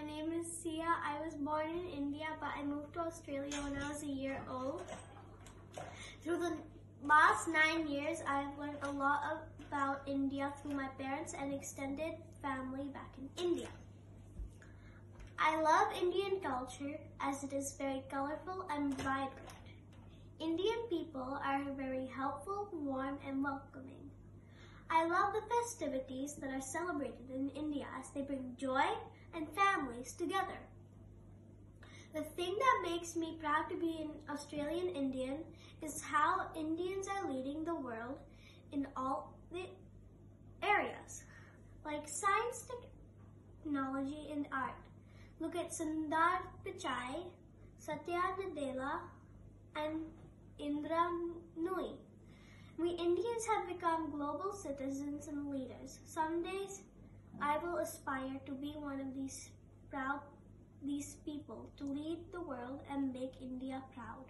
my name is Sia. I was born in India, but I moved to Australia when I was a year old. Through the last nine years, I have learned a lot about India through my parents and extended family back in India. I love Indian culture as it is very colorful and vibrant. Indian people are very helpful, warm, and welcoming. I love the festivities that are celebrated in India as they bring joy and families together. The thing that makes me proud to be an Australian Indian is how Indians are leading the world in all the areas, like science, technology, and art. Look at Sundar Pichai, Satya Nadella, and Indra Nooyi. Indians have become global citizens and leaders. Some days I will aspire to be one of these proud these people to lead the world and make India proud.